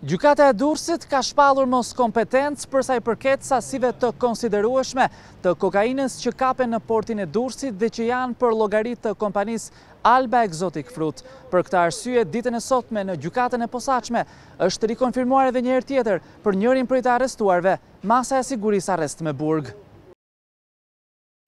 Gjykata e Durrësit ka shpallur moskompetencë përsa i përket sasive të konsiderueshme të kokainës që kapen në portin e Durrësit dhe që janë për llogari të kompanisë Alba Exotic Fruit. Për këtë arsye, ditën e sotme në Gjykatën e Posaçme është rikonfirmuar edhe një herë tjetër për njërin prej të arrestuarve, masa e sigurisë arrest me burg.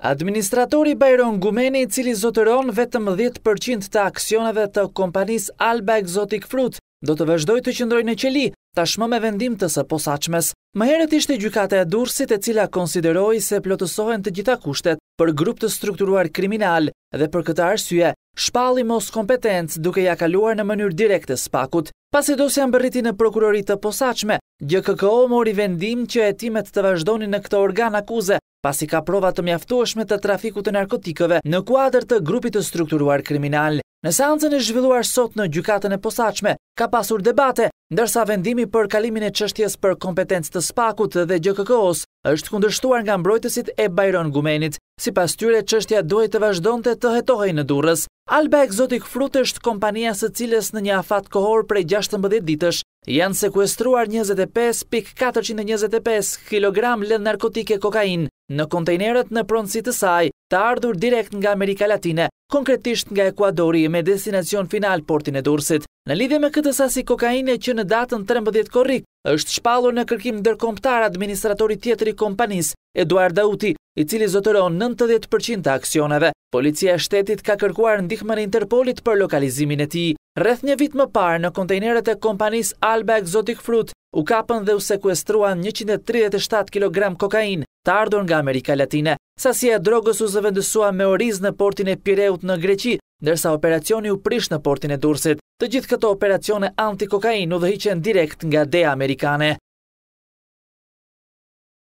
Administratori Bajron Gumeni i cili zotëron vetëm dhjetë për qind të aksioneve të kompanisë Alba Exotic Fruit, do të vazhdojë të qëndrojë në qeli, tashmë me vendim të së posaçmes. Më herët ishte Gjykata e Durrësit e cila konsideroi se plotësohen të gjitha kushtet për grup të strukturuar kriminal dhe për këtë arsye shpalli moskompetencë duke ia kaluar në mënyrë direkte SPAK-ut. Pasi dosja mbërriti në Prokurori të Posaçme, GKKO mori vendim që hetimet të vazhdonin në këtë organ akuze pasi ka prova të mjaftueshme të trafikut të narkotikëve në kuadër të grupit të strukturuar kriminal. Në seancën e zhvilluar sot në gjykatën e posaçme, ka pasur debate, ndërsa vendimi për kalimin e çështjes për kompetencë të SPAK-ut dhe GJKKO-s është kundërshtuar nga mbrojtësit e Bajron Gumenit. Sipas tyre, çështja duhej të vazhdonte të hetohej në Durrës. Alba Exotic Fruit është kompania së cilës në një afat kohor prej 16 ditësh, Janë sekuestruar njëzet e pesë pikë katërqind e njëzet e pesë kilogramë lëndë narkotike kokainë në kontejnerët në pronësi të saj, të ardhur direkt nga Amerika Latine, konkretisht nga Ekuadori me destinacion final portin e Durrësit. Në lidhje me këtë sasi kokaine që në datën trembëdhjetë korrik është shpallur në kërkim ndërkombëtar administratori tjetër i kompanisë, Eduard Dauti, i cili zotëron nëntëdhjetë për qind të aksioneve. Policia e Shtetit ka kërkuar ndihmën e Interpolit për lokalizimin e tij. Rreth një vit më parë në kontejnerët e kompanisë Alba Exotic Fruit u kapën dhe u sekuestruan njëqind e tridhjetë e shtatë kilogramë kokainë të ardhur nga Amerika Latine. Sasia e drogës u zëvendësua me oriz në portin e Pireut në Greqi, ndërsa operacioni u prish në portin e Durrësit. Të gjithë këto operacione anti-kokainë udhëhiqen direkt nga DEA amerikane.